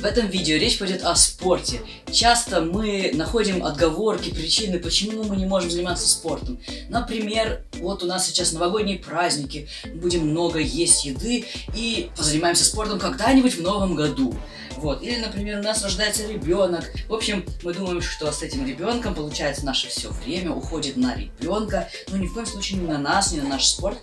В этом видео речь пойдет о спорте. Часто мы находим отговорки, причины, почему мы не можем заниматься спортом. Например, вот у нас сейчас новогодние праздники, будем много есть еды и позанимаемся спортом когда-нибудь в новом году. Вот. Или, например, у нас рождается ребенок. В общем, мы думаем, что с этим ребенком, получается, наше все время уходит на ребенка. Но ни в коем случае не на нас, не на наш спорт.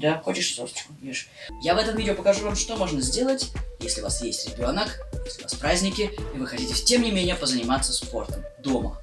Да, хочешь сосочку? Ешь. Я в этом видео покажу вам, что можно сделать, если у вас есть ребенок, если у вас праздники, и вы хотите, тем не менее, позаниматься спортом дома.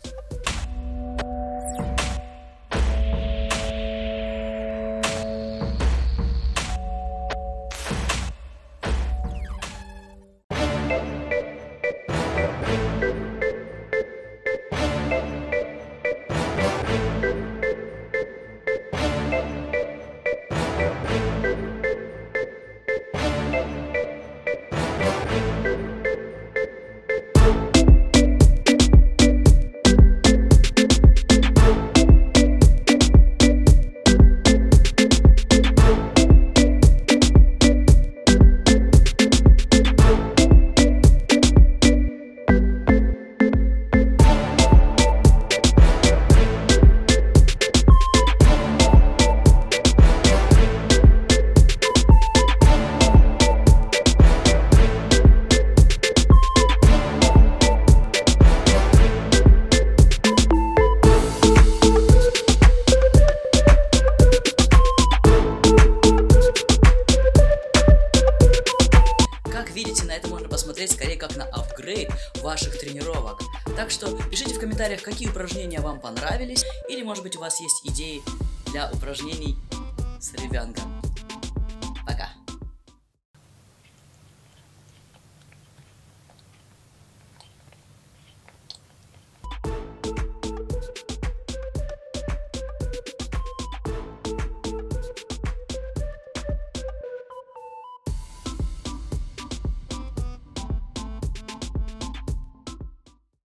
Видите, на это можно посмотреть скорее как на апгрейд ваших тренировок. Так что пишите в комментариях, какие упражнения вам понравились, или может быть у вас есть идеи для упражнений с ребенком.